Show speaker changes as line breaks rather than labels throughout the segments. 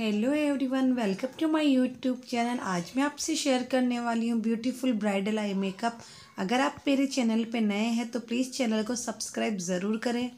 Hello everyone welcome to my YouTube channel आज मैं आपसे शेयर करने वाली हूँ ब्यूटीफुल ब्राइडल आई मेकअप अगर आप मेरे चैनल पे नए हैं तो प्लीज़ चैनल को सब्सक्राइब ज़रूर करें।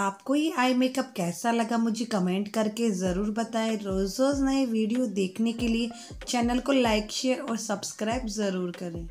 आपको ये आई मेकअप कैसा लगा मुझे कमेंट करके ज़रूर बताएँ। रोज़ रोज़ नए वीडियो देखने के लिए चैनल को लाइक, शेयर और सब्सक्राइब ज़रूर करें।